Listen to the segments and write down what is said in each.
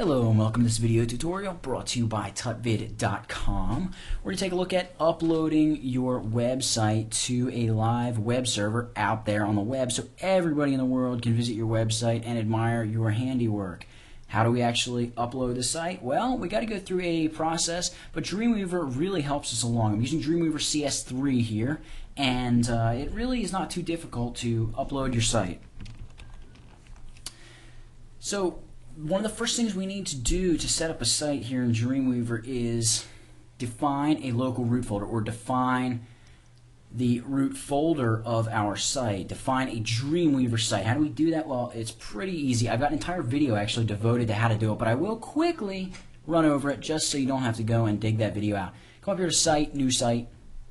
Hello and welcome to this video tutorial brought to you by tutvid.com. We're going to take a look at uploading your website to a live web server out there on the web so everybody in the world can visit your website and admire your handiwork. How do we actually upload the site? Well, we got to go through a process, but Dreamweaver really helps us along. I'm using Dreamweaver CS3 here, and uh, it really is not too difficult to upload your site. So one of the first things we need to do to set up a site here in Dreamweaver is define a local root folder or define the root folder of our site. Define a Dreamweaver site. How do we do that? Well, it's pretty easy. I've got an entire video actually devoted to how to do it, but I will quickly run over it just so you don't have to go and dig that video out. Come up here to Site, New Site,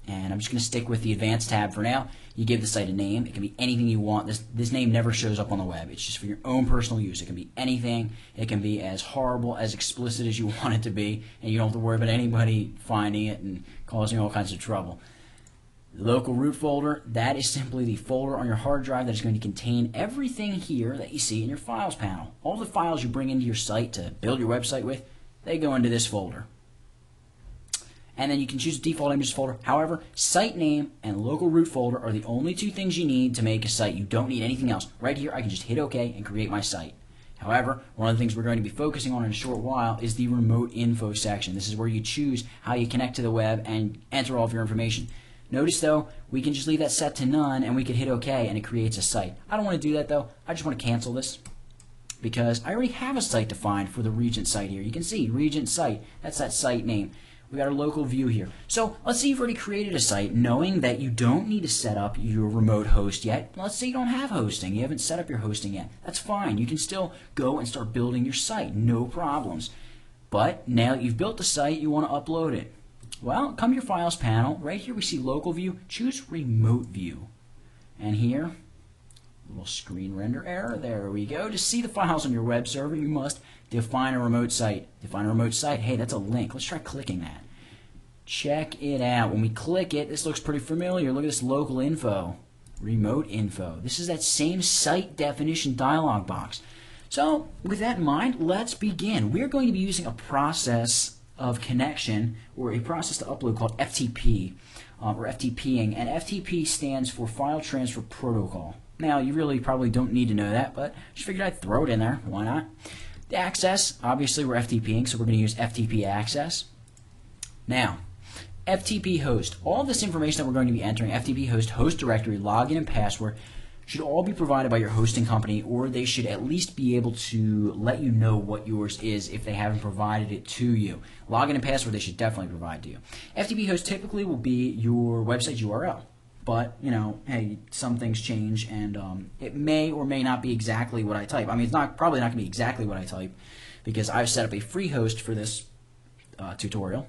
and I'm just going to stick with the Advanced tab for now. You give the site a name. It can be anything you want. This, this name never shows up on the web. It's just for your own personal use. It can be anything. It can be as horrible, as explicit as you want it to be, and you don't have to worry about anybody finding it and causing all kinds of trouble. The local root folder, that is simply the folder on your hard drive that is going to contain everything here that you see in your files panel. All the files you bring into your site to build your website with, they go into this folder and then you can choose default images folder. However, site name and local root folder are the only two things you need to make a site. You don't need anything else. Right here, I can just hit OK and create my site. However, one of the things we're going to be focusing on in a short while is the remote info section. This is where you choose how you connect to the web and enter all of your information. Notice though, we can just leave that set to none and we can hit OK and it creates a site. I don't want to do that though. I just want to cancel this because I already have a site defined for the Regent site here. You can see Regent site. That's that site name. We got our local view here. So let's say you've already created a site knowing that you don't need to set up your remote host yet. Let's say you don't have hosting. You haven't set up your hosting yet. That's fine. You can still go and start building your site. No problems. But now you've built the site, you want to upload it. Well, come to your files panel. Right here we see local view. Choose remote view. And here, little screen render error. There we go. To see the files on your web server, you must define a remote site. Define a remote site. Hey, that's a link. Let's try clicking that. Check it out. When we click it, this looks pretty familiar. Look at this local info, remote info. This is that same site definition dialog box. So with that in mind, let's begin. We're going to be using a process of connection or a process to upload called FTP um, or FTPing. And FTP stands for File Transfer Protocol. Now, you really probably don't need to know that, but just figured I'd throw it in there. Why not? The access, obviously we're FTPing, so we're going to use FTP access. Now, FTP host. All this information that we're going to be entering, FTP host, host directory, login, and password, should all be provided by your hosting company, or they should at least be able to let you know what yours is if they haven't provided it to you. Login and password they should definitely provide to you. FTP host typically will be your website URL. But you know, hey, some things change, and um, it may or may not be exactly what I type. I mean, it's not probably not going to be exactly what I type because I've set up a free host for this uh, tutorial.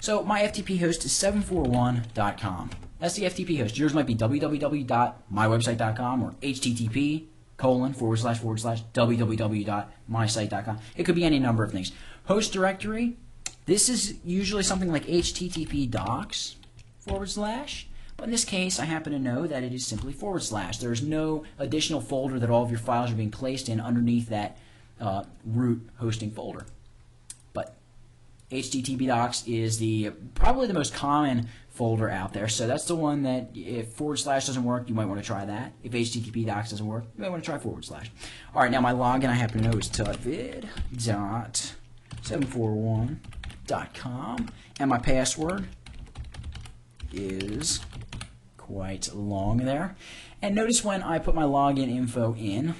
So my FTP host is 741.com. That's the FTP host. Yours might be www.mywebsite.com or http colon forward slash forward slash www.mysite.com. It could be any number of things. Host directory. This is usually something like http docs forward slash. But in this case, I happen to know that it is simply forward slash. There is no additional folder that all of your files are being placed in underneath that uh, root hosting folder. But HTTP docs is the probably the most common folder out there. So that's the one that if forward slash doesn't work, you might want to try that. If HTTP docs doesn't work, you might want to try forward slash. All right, now my login I happen to know is tutvid.741.com, and my password is quite long there. And notice when I put my login info in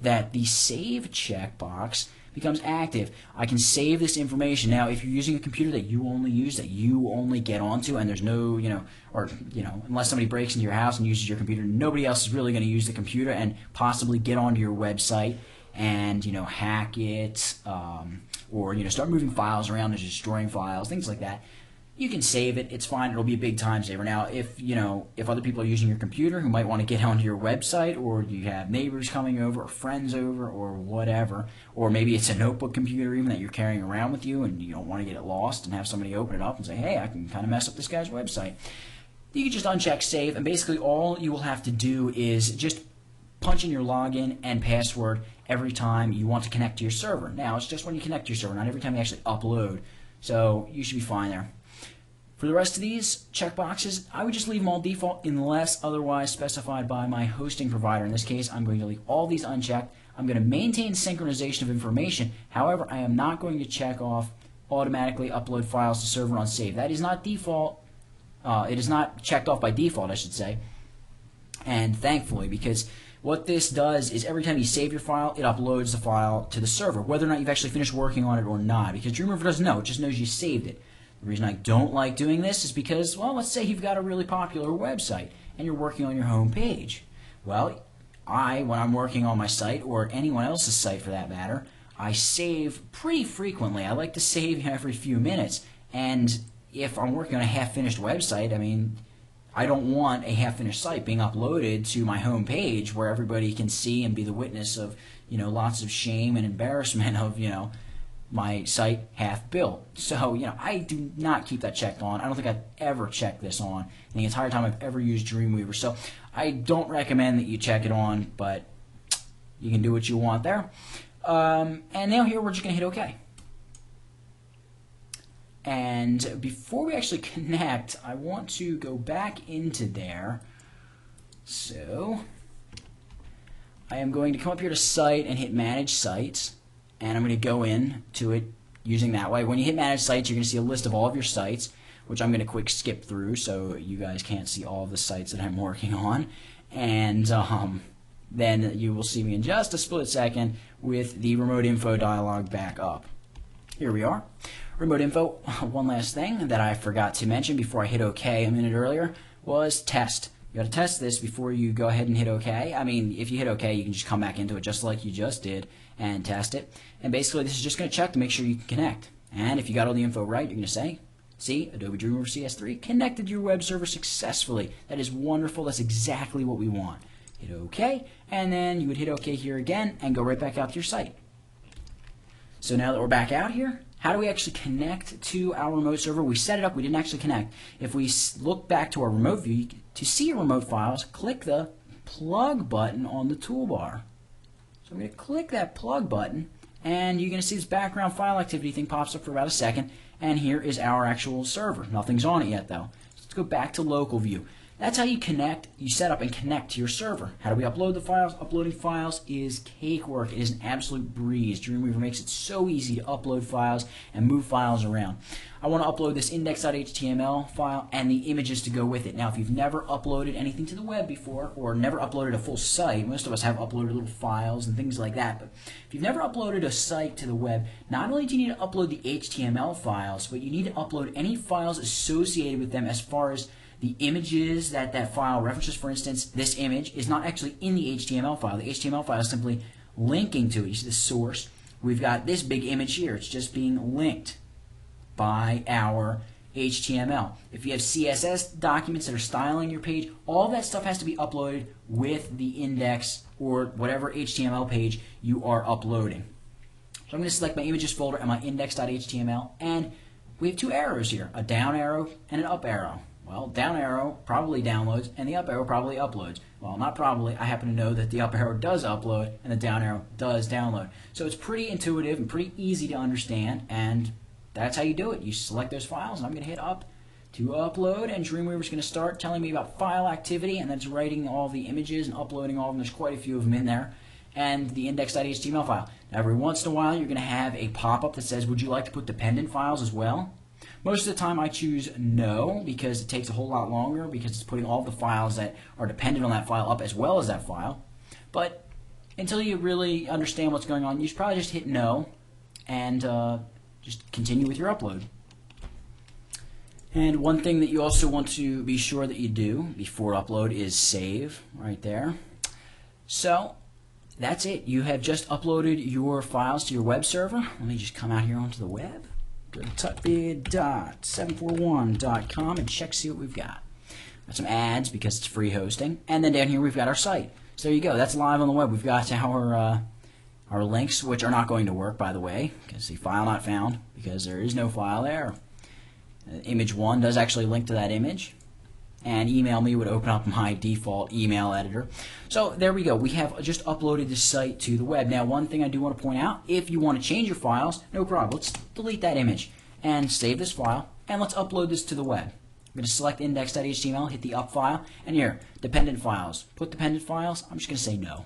that the save checkbox becomes active. I can save this information. Now, if you're using a computer that you only use, that you only get onto, and there's no, you know, or, you know, unless somebody breaks into your house and uses your computer, nobody else is really going to use the computer and possibly get onto your website and, you know, hack it, um, or, you know, start moving files around and destroying files, things like that you can save it. It's fine. It'll be a big time saver. Now, if you know if other people are using your computer who might want to get onto your website, or you have neighbors coming over, or friends over, or whatever, or maybe it's a notebook computer even that you're carrying around with you, and you don't want to get it lost, and have somebody open it up and say, "Hey, I can kind of mess up this guy's website." You can just uncheck save, and basically all you will have to do is just punch in your login and password, every time you want to connect to your server. Now, it's just when you connect to your server, not every time you actually upload. So you should be fine there. For the rest of these checkboxes, I would just leave them all default unless otherwise specified by my hosting provider. In this case, I'm going to leave all these unchecked. I'm going to maintain synchronization of information. However, I am not going to check off automatically upload files to server on save. That is not default. Uh, it is not checked off by default, I should say. And thankfully, because what this does is every time you save your file, it uploads the file to the server, whether or not you've actually finished working on it or not. Because Dreamweaver doesn't know, it just knows you saved it. The reason I don't like doing this is because, well, let's say you've got a really popular website and you're working on your home page. Well, I, when I'm working on my site, or anyone else's site for that matter, I save pretty frequently. I like to save every few minutes. And if I'm working on a half finished website, I mean, I don't want a half finished site being uploaded to my home page where everybody can see and be the witness of, you know, lots of shame and embarrassment of, you know, my site half built. So, you know, I do not keep that checked on. I don't think I've ever checked this on the entire time I've ever used Dreamweaver. So I don't recommend that you check it on, but you can do what you want there. Um, and now here we're just going to hit OK. And before we actually connect, I want to go back into there. So I am going to come up here to Site and hit Manage Sites and I'm going to go in to it using that way. When you hit Manage Sites, you're going to see a list of all of your sites, which I'm going to quick skip through so you guys can't see all the sites that I'm working on. And um, then you will see me in just a split second with the remote info dialog back up. Here we are. Remote info, one last thing that I forgot to mention before I hit OK a minute earlier was test. You got to test this before you go ahead and hit OK. I mean, if you hit OK, you can just come back into it just like you just did and test it. And basically, this is just going to check to make sure you can connect. And if you got all the info right, you're going to say, see, Adobe Dreamweaver CS3 connected your web server successfully. That is wonderful. That's exactly what we want. Hit OK, and then you would hit OK here again and go right back out to your site. So now that we're back out here, how do we actually connect to our remote server? We set it up, we didn't actually connect. If we look back to our remote view, to see your remote files, click the plug button on the toolbar. So I'm going to click that plug button, and you're going to see this background file activity thing pops up for about a second, and here is our actual server. Nothing's on it yet, though. Let's go back to local view. That's how you connect, you set up and connect to your server. How do we upload the files? Uploading files is cakework. It is an absolute breeze. Dreamweaver makes it so easy to upload files and move files around. I want to upload this index.html file and the images to go with it. Now, if you've never uploaded anything to the web before or never uploaded a full site, most of us have uploaded little files and things like that, but if you've never uploaded a site to the web, not only do you need to upload the HTML files, but you need to upload any files associated with them as far as the images that that file references, for instance, this image is not actually in the HTML file. The HTML file is simply linking to it. You see the source. We've got this big image here. It's just being linked by our HTML. If you have CSS documents that are styling your page, all that stuff has to be uploaded with the index or whatever HTML page you are uploading. So I'm going to select my images folder and my index.html, and we have two arrows here, a down arrow and an up arrow. Well, down arrow probably downloads and the up arrow probably uploads. Well, not probably. I happen to know that the up arrow does upload and the down arrow does download. So it's pretty intuitive and pretty easy to understand, and that's how you do it. You select those files, and I'm going to hit up to upload, and Dreamweaver is going to start telling me about file activity, and that's writing all the images and uploading all of them. There's quite a few of them in there, and the index.html file. Now, every once in a while, you're going to have a pop-up that says, would you like to put dependent files as well? Most of the time I choose no because it takes a whole lot longer because it's putting all the files that are dependent on that file up as well as that file. But until you really understand what's going on, you should probably just hit no and uh, just continue with your upload. And one thing that you also want to be sure that you do before upload is save right there. So that's it. You have just uploaded your files to your web server. Let me just come out here onto the web tutvid.741.com and check see what we've got. Got some ads because it's free hosting, and then down here we've got our site. So there you go. That's live on the web. We've got our uh, our links, which are not going to work, by the way, because the file not found because there is no file there. Uh, image one does actually link to that image. And email me would open up my default email editor. So there we go. We have just uploaded this site to the web. Now, one thing I do want to point out, if you want to change your files, no problem. Let's delete that image and save this file, and let's upload this to the web. I'm going to select index.html, hit the up file, and here, dependent files. Put dependent files. I'm just going to say no.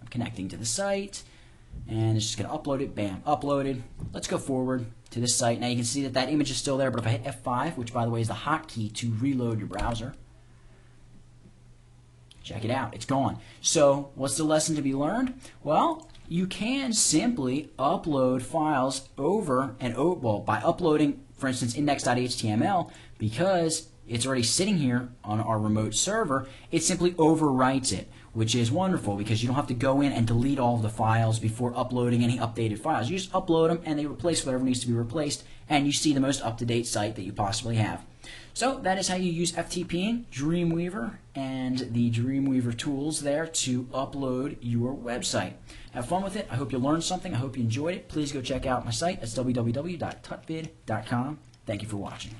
I'm connecting to the site, and it's just going to upload it. Bam, uploaded. Let's go forward to this site. Now you can see that that image is still there, but if I hit F5, which by the way is the hotkey to reload your browser, check it out, it's gone. So what's the lesson to be learned? Well, you can simply upload files over and over, well, by uploading, for instance, index.html, because it's already sitting here on our remote server, it simply overwrites it, which is wonderful because you don't have to go in and delete all of the files before uploading any updated files. You just upload them and they replace whatever needs to be replaced, and you see the most up-to-date site that you possibly have. So that is how you use FTP, Dreamweaver, and the Dreamweaver tools there to upload your website. Have fun with it. I hope you learned something. I hope you enjoyed it. Please go check out my site. It's www.tutvid.com. Thank you for watching.